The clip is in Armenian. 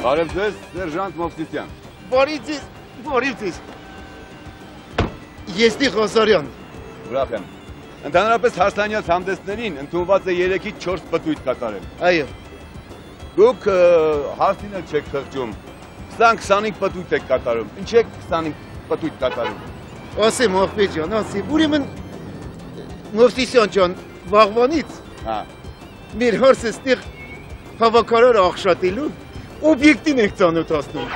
Բարև ձեզ, սերժանտ Մովսիսյան։ Բարի ձեզ, բարի ձեզ։ Եստի Խոսարյան։ Ուրախ եմ։ Ընդհանրապես Հարսանյաց հանդեսներին ընդունված է 3-ից 4 պտույտ կատարել։ Այո։ Դուք ը, հարսին էլ չեք խղճում։ 20-25 պտույտ եք կատարում։ Ինչ եք 25 պտույտ կատարում։ Ասեմ ախպետ ջան, ասեմ, ուրեմն Մովսիսյան ջան, վաղվանից Հա։ մեր հարսը ստեղ հավաքարար աղշատելու Obiektyny chcą to snuć.